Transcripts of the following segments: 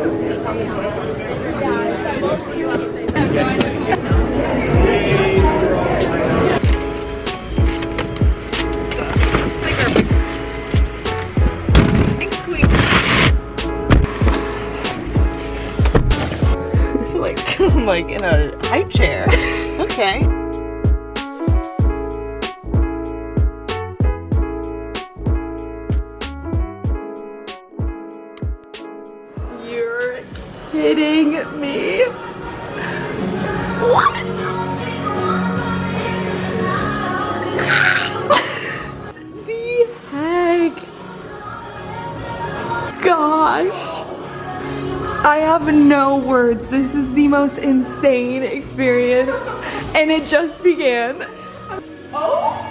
like, like in a kidding me. What? the heck? Gosh. I have no words. This is the most insane experience. And it just began. Oh!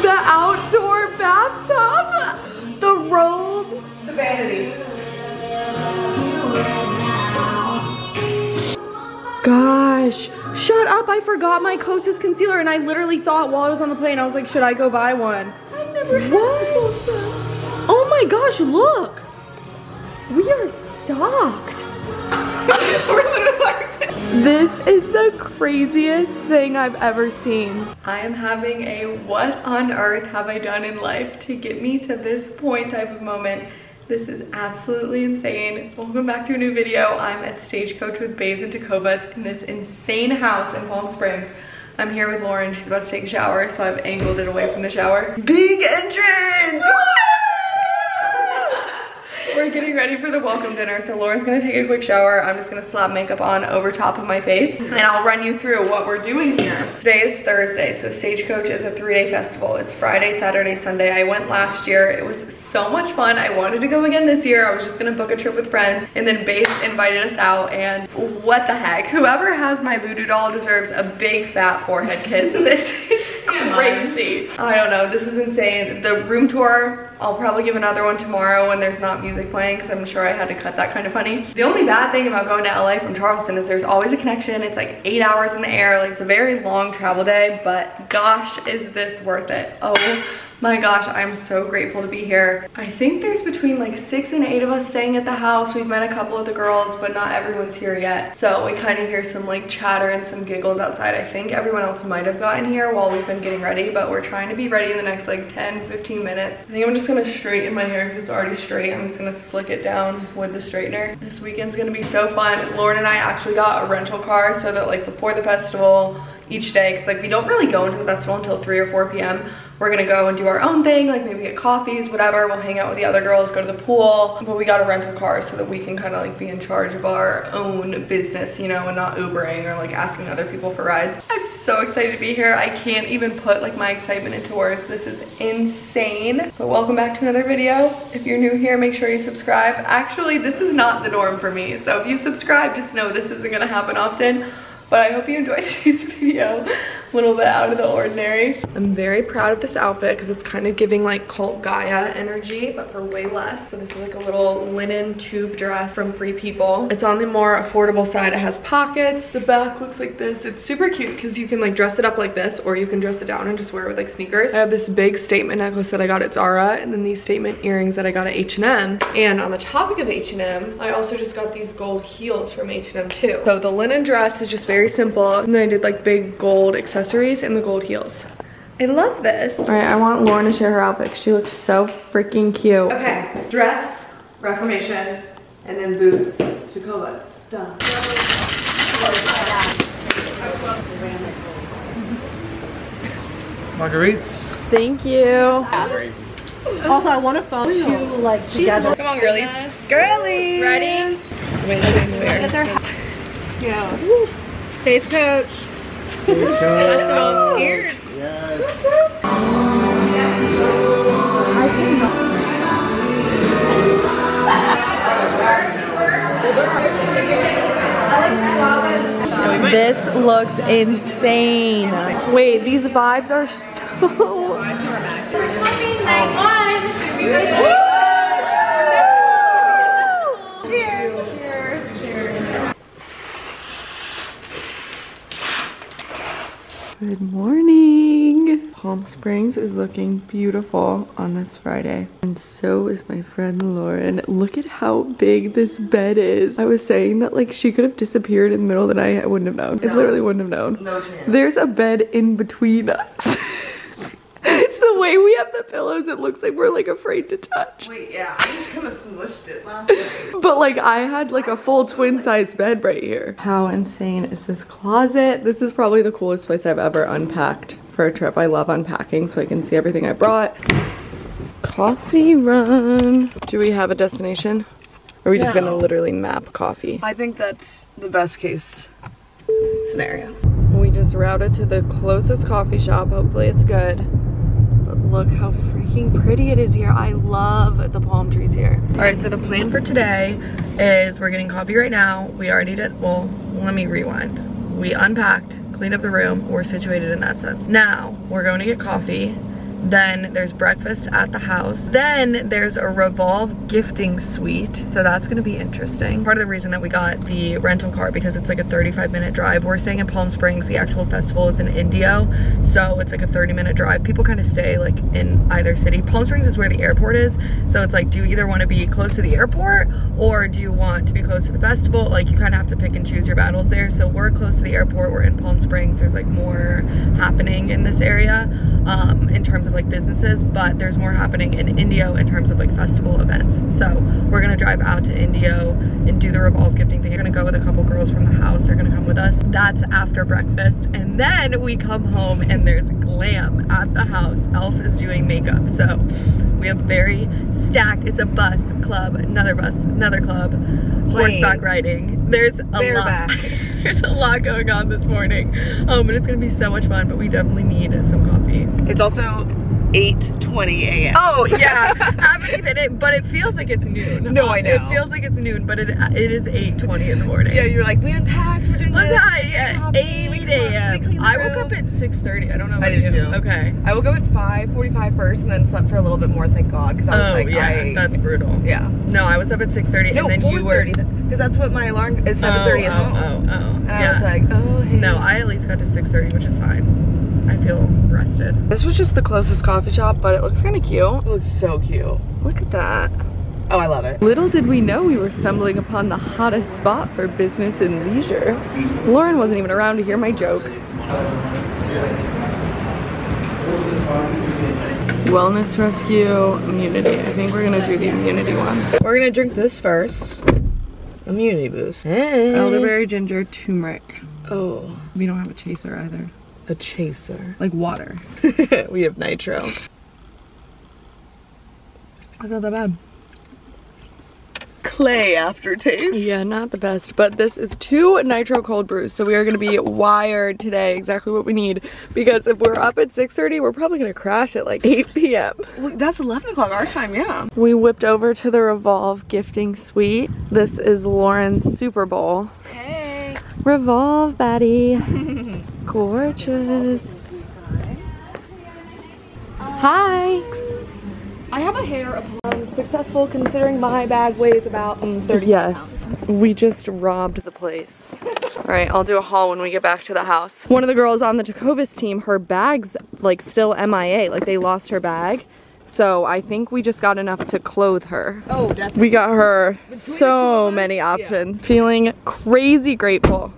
The outdoor bathtub. The robes. The vanity. Gosh. Shut up. I forgot my Kosas concealer and I literally thought while I was on the plane, I was like, should I go buy one? I never what? Oh my gosh, look. We are stocked. this is the craziest thing I've ever seen. I am having a what on earth have I done in life to get me to this point type of moment. This is absolutely insane. Welcome back to a new video. I'm at Stagecoach with Beis and Tecovas in this insane house in Palm Springs. I'm here with Lauren. She's about to take a shower, so I've angled it away from the shower. Big entrance! Getting ready for the welcome dinner. So Lauren's gonna take a quick shower. I'm just gonna slap makeup on over top of my face and I'll run you through what we're doing here. Today is Thursday, so Stagecoach is a three-day festival. It's Friday, Saturday, Sunday. I went last year. It was so much fun. I wanted to go again this year. I was just gonna book a trip with friends and then Beis invited us out and what the heck. Whoever has my voodoo doll deserves a big fat forehead kiss. This is crazy. I don't know, this is insane. The room tour, I'll probably give another one tomorrow when there's not music playing because I'm sure I had to cut that kind of funny. The only bad thing about going to LA from Charleston is there's always a connection. It's like eight hours in the air. Like it's a very long travel day, but gosh, is this worth it. Oh my gosh, I'm so grateful to be here. I think there's between like six and eight of us staying at the house. We've met a couple of the girls, but not everyone's here yet. So we kind of hear some like chatter and some giggles outside. I think everyone else might have gotten here while we've been getting ready, but we're trying to be ready in the next like 10, 15 minutes. I think I'm just gonna straighten my hair because it's already straight. I'm just gonna slick it down with the straightener. This weekend's gonna be so fun. Lauren and I actually got a rental car so that like before the festival, each day because like we don't really go into the festival until 3 or 4 p.m we're gonna go and do our own thing, like maybe get coffees, whatever. We'll hang out with the other girls, go to the pool. But we gotta rent a car so that we can kind of like be in charge of our own business, you know, and not Ubering or like asking other people for rides. I'm so excited to be here. I can't even put like my excitement into words. This is insane. But welcome back to another video. If you're new here, make sure you subscribe. Actually, this is not the norm for me. So if you subscribe, just know this isn't gonna happen often. But I hope you enjoyed today's video little bit out of the ordinary. I'm very proud of this outfit because it's kind of giving like cult Gaia energy, but for way less. So this is like a little linen tube dress from Free People. It's on the more affordable side. It has pockets. The back looks like this. It's super cute because you can like dress it up like this or you can dress it down and just wear it with like sneakers. I have this big statement necklace that I got at Zara and then these statement earrings that I got at H&M. And on the topic of H&M, I also just got these gold heels from H&M too. So the linen dress is just very simple. And then I did like big gold accessories accessories and the gold heels. I love this. All right, I want Lauren to share her outfit she looks so freaking cute. Okay, dress, Reformation, and then boots, Tecovas. Done. Marguerites. Thank you. Also, I want to phone you like together. Come on, girlies. Girlies. Ready? Wait, let me Yeah. Stagecoach. So scared. Yes. This looks insane. Wait, these vibes are so... Cheers. Cheers. Cheers. Good morning. Palm Springs. Is looking beautiful on this Friday. And so is my friend Lauren. Look at how big this bed is. I was saying that like she could have disappeared in the middle of the night. I wouldn't have known. I literally wouldn't have known. No chance. There's a bed in between us. the way we have the pillows. It looks like we're like afraid to touch. Wait, yeah, I just kind of smushed it last night. But like I had like a full twin size bed right here. How insane is this closet? This is probably the coolest place I've ever unpacked for a trip. I love unpacking so I can see everything I brought. Coffee run. Do we have a destination? Or are we just No. gonna literally map coffee? I think that's the best case scenario. We just routed to the closest coffee shop. Hopefully it's good. Look how freaking pretty it is here. I love the palm trees here. All right, so the plan for today is we're getting coffee right now. We already did, well, let me rewind. We unpacked, cleaned up the room. We're situated in that sense. Now, we're going to get coffee. Then there's breakfast at the house. Then there's a Revolve gifting suite. So that's gonna be interesting. Part of the reason that we got the rental car because it's like a 35 minute drive. We're staying in Palm Springs. The actual festival is in Indio. So it's like a 30 minute drive. People kind of stay like in either city. Palm Springs is where the airport is. So it's like, do you either want to be close to the airport or do you want to be close to the festival? Like you kind of have to pick and choose your battles there. So we're close to the airport. We're in Palm Springs. There's like more happening in this area um, in terms of like businesses, but there's more happening in Indio in terms of like festival events. So we're gonna drive out to Indio and do the revolve gifting thing. We're gonna go with a couple girls from the house. They're gonna come with us. That's after breakfast. And then we come home and there's glam at the house. Elf is doing makeup. So we have very stacked, it's a bus club, another bus, another club, horseback riding. There's a Bareback. lot. There's a lot going on this morning. Um, and it's gonna be so much fun, but we definitely need some coffee. It's also 8.20 a.m. Oh yeah, haven't even it, but it feels like it's noon. No, I know. It feels like it's noon, but it it is 8:20 in the morning. Yeah, you're like, we unpacked, we're doing this. that? Yeah, coffee, we 8 cleaned up- we a.m. I woke room. up at 6:30. I don't know. I did you. too. Okay. I woke up at 5.45 first and then slept for a little bit more, thank God, because I was Oh like, yeah, I... that's brutal. Yeah. No, I was up at 6:30, No, and then you were. because that's what my alarm is, 7.30 oh, at home. oh, oh, oh. And yeah. I was like, oh, hey. no, I at least got to 6:30, which is fine. I feel rested. This was just the closest coffee shop, but it looks kind of cute. It looks so cute. Look at that. Oh, I love it. Little did we know we were stumbling upon the hottest spot for business and leisure. Lauren wasn't even around to hear my joke. Wellness Rescue Immunity. I think we're gonna do the immunity ones. We're gonna drink this first. Immunity boost. Hey. Elderberry, ginger, turmeric. Oh, We don't have a chaser either. A chaser. Like water. we have nitro. That's not that bad. Clay aftertaste. Yeah, not the best, but this is two nitro cold brews, so we are gonna be wired today, exactly what we need. Because if we're up at 6.30, we're probably gonna crash at like 8 p.m. Well, that's 11 o'clock our time, yeah. We whipped over to the Revolve gifting suite. This is Lauren's Super Bowl. Hey. Revolve, baddie. Gorgeous. Hi. I have a hair upon successful considering my bag weighs about um, 30 Yes. We just robbed the place. All right, I'll do a haul when we get back to the house. One of the girls on the Tecovas team, her bag's like still MIA, like they lost her bag. So I think we just got enough to clothe her. Oh, definitely. We got her two so many yeah. options. Feeling crazy grateful.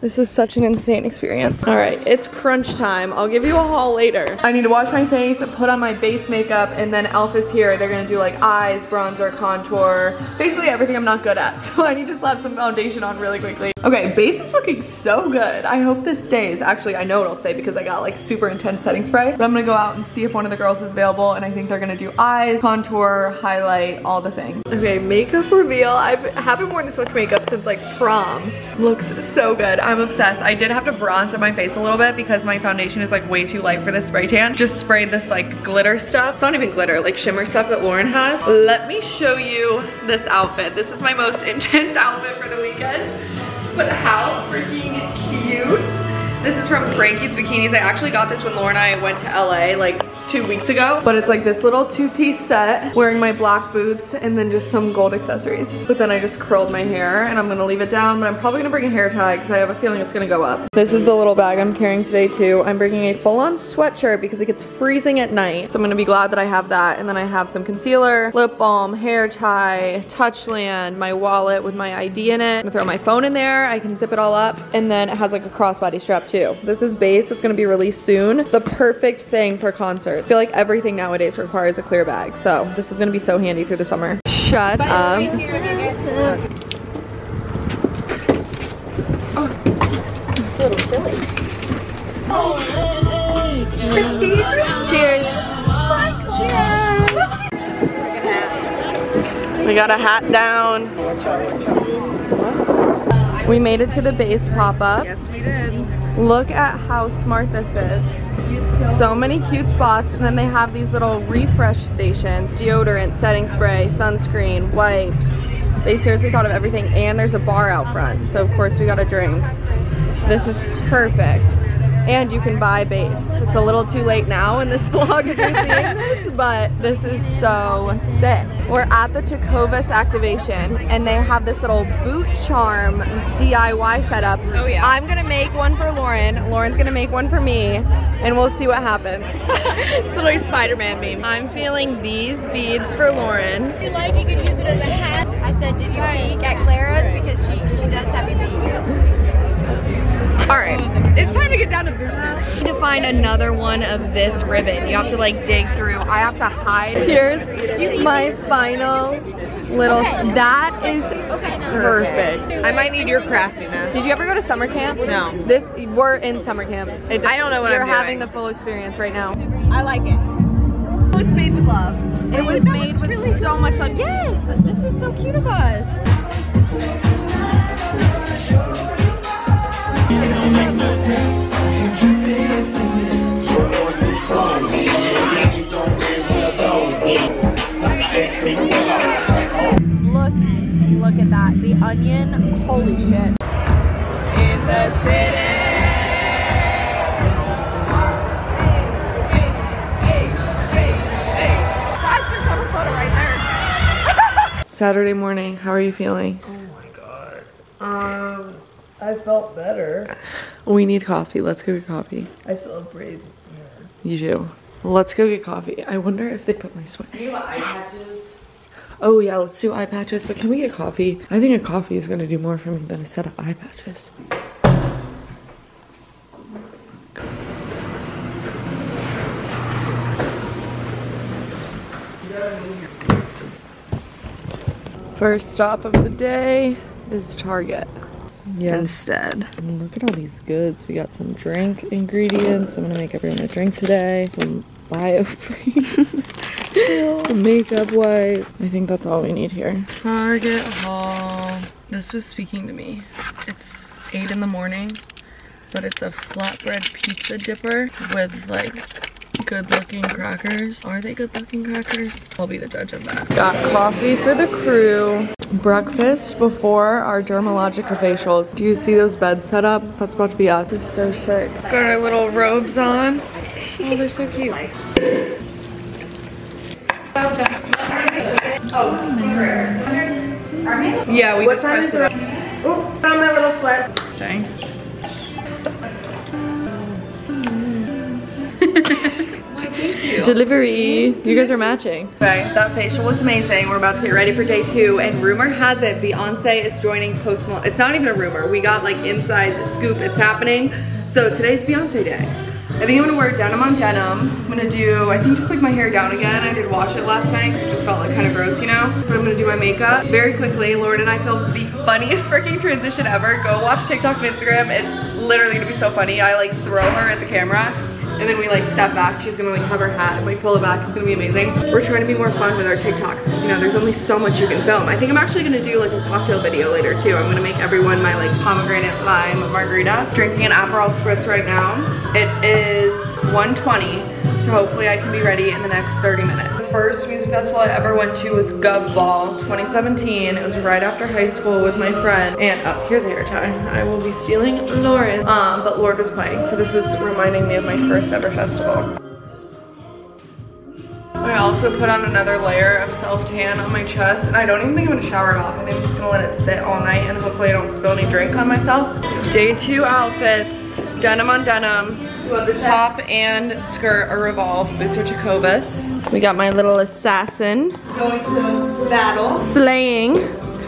This is such an insane experience. All right, it's crunch time. I'll give you a haul later. I need to wash my face, put on my base makeup, and then Elf is here. They're gonna do like eyes, bronzer, contour, basically everything I'm not good at. So I need to slap some foundation on really quickly. Okay, base is looking so good. I hope this stays. Actually, I know it'll stay because I got like super intense setting spray. But I'm gonna go out and see if one of the girls is available, and I think they're gonna do eyes, contour, highlight, all the things. Okay, makeup reveal. I haven't worn this much makeup since like prom. Looks so good. I'm obsessed. I did have to bronze up my face a little bit because my foundation is like way too light for this spray tan. Just sprayed this like glitter stuff. It's not even glitter, like shimmer stuff that Lauren has. Let me show you this outfit. This is my most intense outfit for the weekend. But how freaking cute This is from Frankie's Bikinis. I actually got this when Laura and I went to LA like two weeks ago. But it's like this little two-piece set, wearing my black boots and then just some gold accessories. But then I just curled my hair and I'm gonna leave it down, but I'm probably gonna bring a hair tie because I have a feeling it's gonna go up. This is the little bag I'm carrying today too. I'm bringing a full-on sweatshirt because it gets freezing at night. So I'm gonna be glad that I have that. And then I have some concealer, lip balm, hair tie, Touchland, my wallet with my ID in it. I'm gonna throw my phone in there. I can zip it all up. And then it has like a crossbody strap too. This is Beis. It's gonna be released soon. The perfect thing for concert. I feel like everything nowadays requires a clear bag. So this is gonna be so handy through the summer. Shut up. Oh, it's a little chilly. Oh. Cheers. Cheers. We got a hat down. We made it to the Beis pop-up. Yes, we did. Look at how smart this is. So many cute spots, and then they have these little refresh stations, deodorant, setting spray, sunscreen, wipes. They seriously thought of everything, and there's a bar out front, so of course we got a drink. This is perfect. And you can buy Beis. It's a little too late now in this vlog if you're seeing this, but this is so sick. We're at the Tecovas activation and they have this little boot charm DIY setup. Oh, yeah. I'm gonna make one for Lauren. Lauren's gonna make one for me and we'll see what happens. It's literally Spider-Man meme. I'm feeling these beads for Lauren. If you like, you could use it as a hat. I said, did you peek at Clara's? Because she, she does have me beat. All right, it's time to get down to business. need to find another one of this ribbon. You have to like dig through. I have to hide. Here's my final little, that is perfect. I might need your craftiness. Did you ever go to summer camp? No. This, we're in summer camp. It- I don't know what You're I'm having doing. the full experience right now. I like it. It's made with love. It was made with so much love. Yes, this is so cute of us. Look, look at that. The onion, holy shit. In the city. That's your cover photo right there. Saturday morning, how are you feeling? Oh my god. Um, I felt better. We need coffee. Let's go get coffee. I still have braids. You do. Let's go get coffee. I wonder if they put my sweat. Oh yeah, let's do eye patches, but can we get coffee? I think a coffee is gonna do more for me than a set of eye patches. First stop of the day is Target. Yes. Instead. And look at all these goods. We got some drink ingredients. I'm gonna make everyone a drink today. Some biofreeze. makeup wipe. I think that's all we need here. Target haul. This was speaking to me. It's 8 in the morning, but it's a flatbread pizza dipper with like good looking crackers. Are they good looking crackers? I'll be the judge of that. Got coffee for the crew. Breakfast before our Dermalogica facials. Do you see those beds set up? That's about to be us. This is so sick. Got our little robes on. Oh, they're so cute. Oh, Yeah, we what just pressed it up. Oop, on my little sweat. Sorry. Delivery. You guys are matching. Okay, that facial was amazing. We're about to get ready for day two, and rumor has it Beyonce is joining Post Malone. It's not even a rumor. We got like inside the scoop. It's happening. So today's Beyonce day. I think I'm gonna wear denim on denim. I'm gonna do, I think just like my hair down again. I did wash it last night because it just felt like kind of gross, you know? But I'm gonna do my makeup very quickly. Lauren and I filmed the funniest freaking transition ever. Go watch TikTok and Instagram. It's literally gonna be so funny. I like throw her at the camera and then we like step back. She's gonna like have her hat and like pull it back. It's gonna be amazing. We're trying to be more fun with our TikToks because you know there's only so much you can film. I think I'm actually gonna do like a cocktail video later too. I'm gonna make everyone my like pomegranate lime margarita. Drinking an Aperol spritz right now. It is 120. So hopefully I can be ready in the next 30 minutes. The first music festival I ever went to was Gov Ball 2017. It was right after high school with my friend. And oh, here's a hair tie. I will be stealing Lauren. Um, but Lorde was playing. So this is reminding me of my first ever festival. I also put on another layer of self-tan on my chest and I don't even think I'm gonna shower it off. I think I'm just gonna let it sit all night and hopefully I don't spill any drink on myself. Day two outfits, denim on denim. Top and skirt are Revolve, boots are Tecovas. We got my little assassin Going to battle. slaying,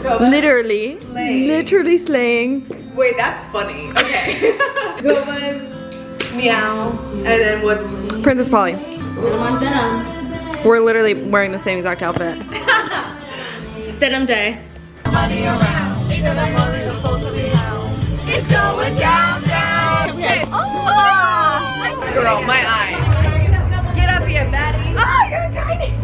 literally, Slaying. literally slaying. Wait, that's funny. Okay. Gomez, meow, and then what's Princess Polly. We're literally wearing the same exact outfit. denim day? Girl, my eye. Get up here, baddie. Oh, you're tiny.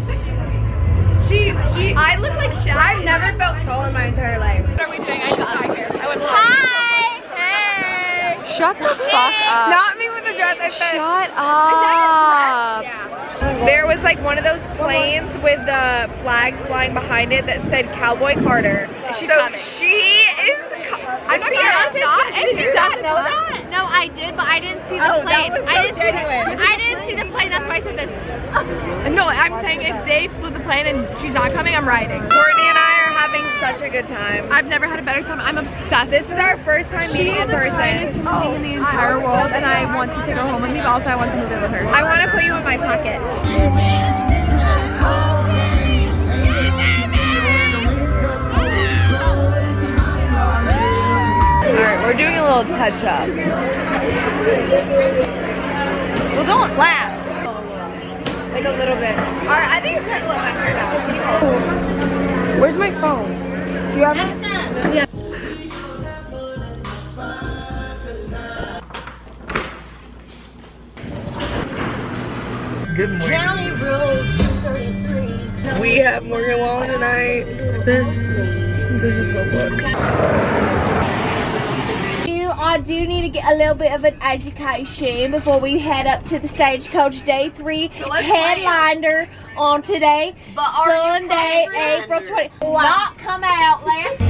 She, she. I look like Shaq. I've never felt tall in my entire life. What are we doing? I just got here. I went Hi! Hey! Shut the fuck up. Not me with the dress. I said. Shut up. Yeah. There was like one of those planes with the flags flying behind it that said Cowboy Carter. She's so coming. she is. Co- I'm Is not she not. Did Did you not know that? No, I did, but I didn't see the Oh, plane. that was I didn't see the, I didn't see the plane. That's why I said this. No, I'm saying if they flew the plane and she's not coming, I'm riding. Courtney and I are having such a good time. I've never had a better time. I'm obsessed. This is our first time She meeting is in the person. kindest human being in the oh, entire world, and I want to take her home with me, but also I want to move in with her. I want to put you in my pocket. Right, we're doing a little touch up. Well, don't laugh. Like a little bit. All right, I think it's time to let my hair down. Can you hold? Where's my phone? Do you have it? Good morning. County Rule 233. We have Morgan Wallen tonight. This, this is the look. I do need to get a little bit of an education before we head up to the Stagecoach Day. 3 let's headliner on today, Sunday, April 20. Not come out last